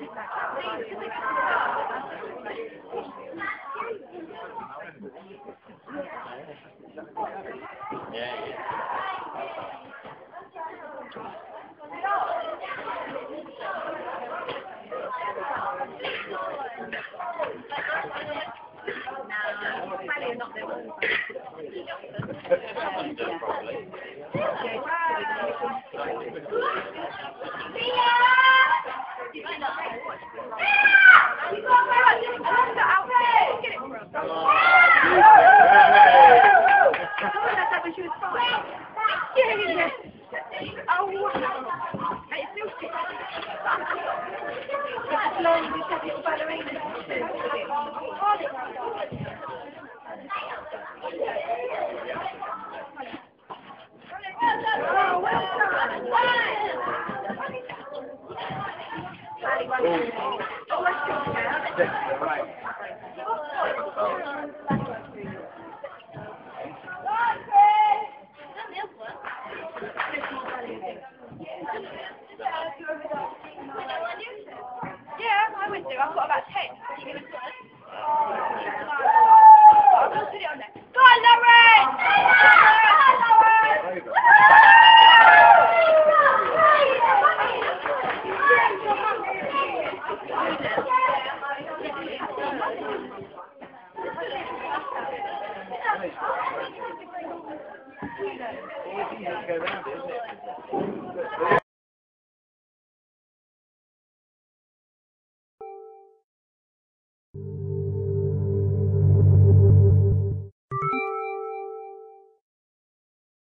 would Yeah! Oh. Right. that.